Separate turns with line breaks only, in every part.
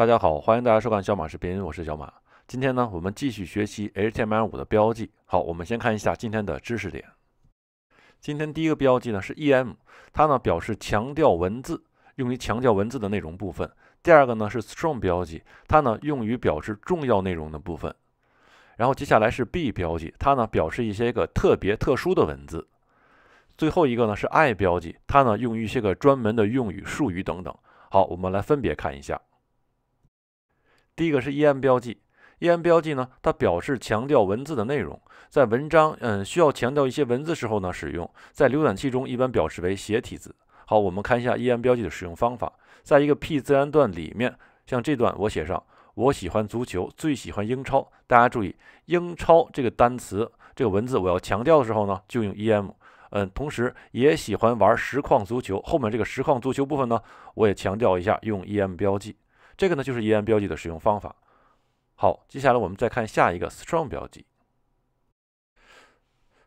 大家好，欢迎大家收看小马视频，我是小马。今天呢，我们继续学习 HTML5 的标记。好，我们先看一下今天的知识点。今天第一个标记呢是 EM，它呢表示强调文字，用于强调文字的内容部分。第二个呢是 Strong 标记，它呢用于表示重要内容的部分。然后接下来是 B 标记，它呢表示一些个特别特殊的文字。最后一个呢是 I 标记，它呢用于一些个专门的用语、术语等等。好，我们来分别看一下。第一个是 EM 标记，EM 标记呢，它表示强调文字的内容，在文章嗯需要强调一些文字时候呢使用，在浏览器中一般表示为斜体字。好，我们看一下 EM 标记的使用方法，在一个 P 自然段里面，像这段我写上我喜欢足球，最喜欢英超。大家注意，英超这个单词这个文字我要强调的时候呢，就用 EM。嗯，同时也喜欢玩实况足球，后面这个实况足球部分呢，我也强调一下用 EM 标记。这个呢就是 EM 标记的使用方法。好，接下来我们再看下一个 Strong 标记。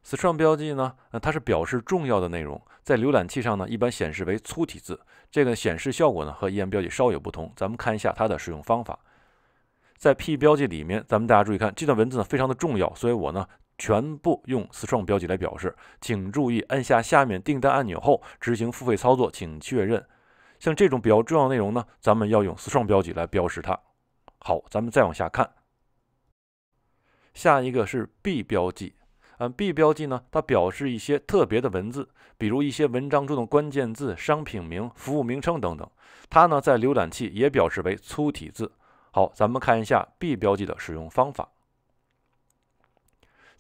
Strong 标记呢，呃，它是表示重要的内容，在浏览器上呢一般显示为粗体字。这个显示效果呢和 EM 标记稍有不同。咱们看一下它的使用方法。在 P 标记里面，咱们大家注意看这段文字呢非常的重要，所以我呢全部用 Strong 标记来表示。请注意，按下下面订单按钮后执行付费操作，请确认。像这种比较重要内容呢，咱们要用 strong 标记来标识它。好，咱们再往下看，下一个是 B 标记。嗯，B 标记呢，它表示一些特别的文字，比如一些文章中的关键字、商品名、服务名称等等。它呢，在浏览器也表示为粗体字。好，咱们看一下 B 标记的使用方法。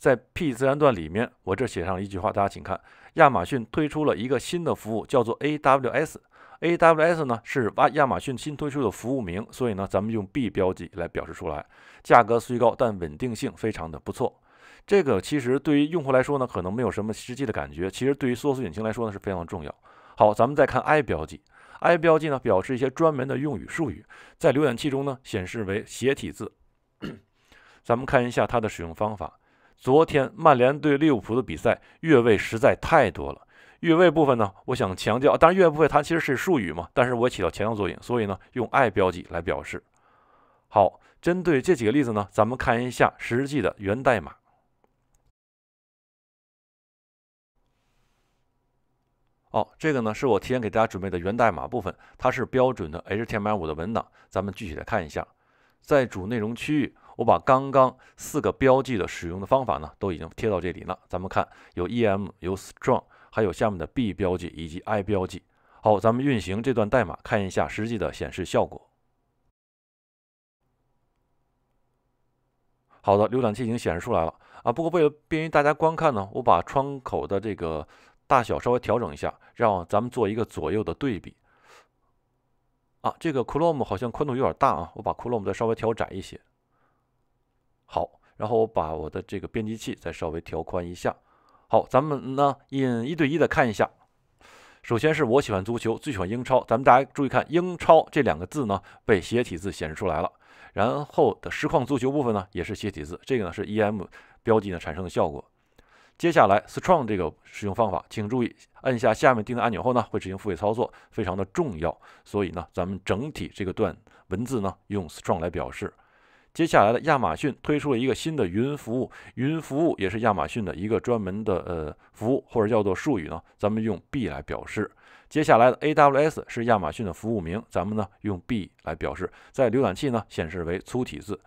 在 P 自然段里面，我这写上了一句话，大家请看：亚马逊推出了一个新的服务，叫做 AWS。AWS 呢是亚亚马逊新推出的服务名，所以呢，咱们用 B 标记来表示出来。价格虽高，但稳定性非常的不错。这个其实对于用户来说呢，可能没有什么实际的感觉，其实对于搜索引擎来说呢是非常重要。好，咱们再看 I 标记，I 标记呢表示一些专门的用语术语，在浏览器中呢显示为斜体字。咱们看一下它的使用方法。昨天曼联对利物浦的比赛，越位实在太多了。越位部分呢，我想强调，当然越位部分它其实是术语嘛，但是我起到强调作用，所以呢用 I 标记来表示。好，针对这几个例子呢，咱们看一下实际的源代码。哦，这个呢是我提前给大家准备的源代码部分，它是标准的 HTML5 的文档，咱们具体来看一下。在主内容区域，我把刚刚四个标记的使用的方法呢都已经贴到这里了，咱们看有 EM，有 Strong。还有下面的 B 标记以及 I 标记。好，咱们运行这段代码，看一下实际的显示效果。好的，浏览器已经显示出来了啊。不过为了便于大家观看呢，我把窗口的这个大小稍微调整一下，让咱们做一个左右的对比。啊，这个 Chrome 好像宽度有点大啊，我把 Chrome 再稍微调窄一些。好，然后我把我的这个编辑器再稍微调宽一下。好，咱们呢一一对一的看一下。首先是我喜欢足球，最喜欢英超。咱们大家注意看，英超这两个字呢被斜体字显示出来了。然后的实况足球部分呢也是斜体字，这个呢是 EM 标记呢产生的效果。接下来 Strong 这个使用方法，请注意，按下下面定的按钮后呢会执行复位操作，非常的重要。所以呢，咱们整体这个段文字呢用 Strong 来表示。接下来的亚马逊推出了一个新的云服务，云服务也是亚马逊的一个专门的呃服务，或者叫做术语呢，咱们用 B 来表示。接下来的 AWS 是亚马逊的服务名，咱们呢用 B 来表示，在浏览器呢显示为粗体字。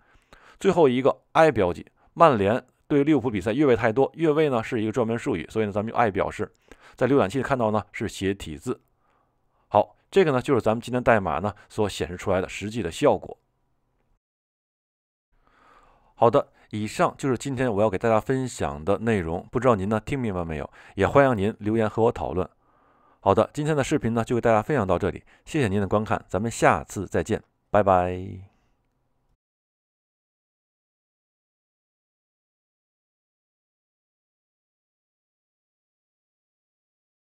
最后一个 I 标记，曼联对利物浦比赛越位太多，越位呢是一个专门术语，所以呢咱们用 I 表示，在浏览器看到呢是斜体字。好，这个呢就是咱们今天代码呢所显示出来的实际的效果。好的，以上就是今天我要给大家分享的内容。不知道您呢听明白没有？也欢迎您留言和我讨论。好的，今天的视频呢就给大家分享到这里，谢谢您的观看，咱们下次再见，拜拜。